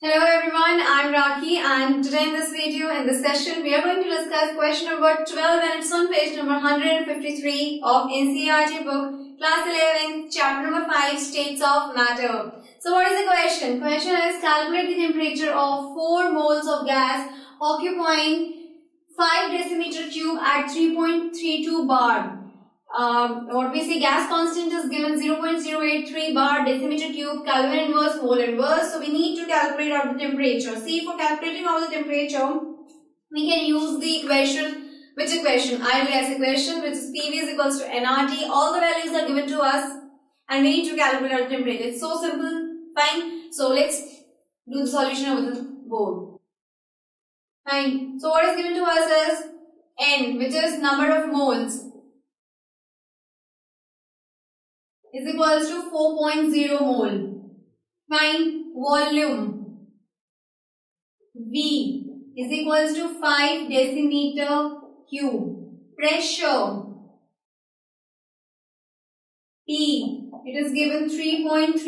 Hello everyone, I'm Rakhi and today in this video, in this session, we are going to discuss question number 12 and it's on page number 153 of NCERT book, class 11, chapter number 5, states of matter. So what is the question? Question is calculate the temperature of 4 moles of gas occupying 5 decimeter cube at 3.32 bar um, what we say gas constant is given 0.083 bar decimeter cube Kelvin inverse mole inverse. So we need to calculate out the temperature. See for calculating out the temperature we can use the equation which equation? Ideal gas equation which is PV is equals to nRT. All the values are given to us and we need to calculate the temperature. It's so simple. Fine. So let's do the solution over the board. Fine. So what is given to us is N which is number of moles is equals to 4.0 mole. Fine. Volume V is equals to 5 decimeter cube. Pressure P it is given 3.3